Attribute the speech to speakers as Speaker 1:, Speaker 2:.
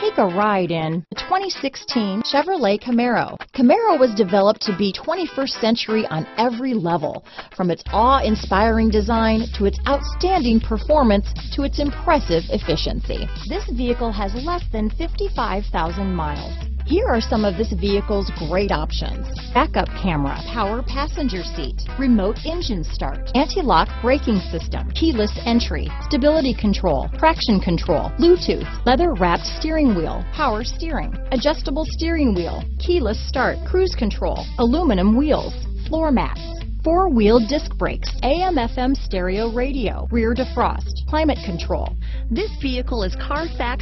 Speaker 1: Take a ride in the 2016 Chevrolet Camaro. Camaro was developed to be 21st century on every level, from its awe-inspiring design to its outstanding performance to its impressive efficiency. This vehicle has less than 55,000 miles. Here are some of this vehicle's great options. Backup camera, power passenger seat, remote engine start, anti-lock braking system, keyless entry, stability control, traction control, Bluetooth, leather wrapped steering wheel, power steering, adjustable steering wheel, keyless start, cruise control, aluminum wheels, floor mats, four-wheel disc brakes, AM FM stereo radio, rear defrost, climate control. This vehicle is Carfax